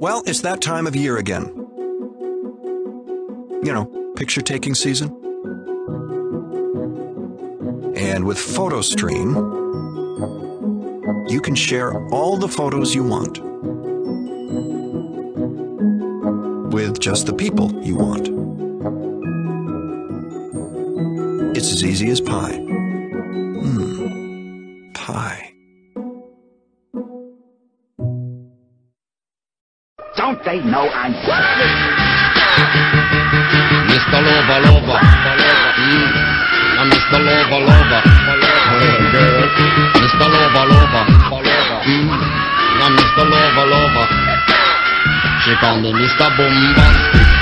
Well, it's that time of year again. You know, picture taking season. And with PhotoStream, you can share all the photos you want with just the people you want. It's as easy as pie. Mmm, pie. Don't they know I'm Mr. Lover Lover. Mm. I'm Mr. Lover Lover. Mr. Lover Lover. Mm. I'm Mr. Lover Lover. She call me Mr. Boombastic.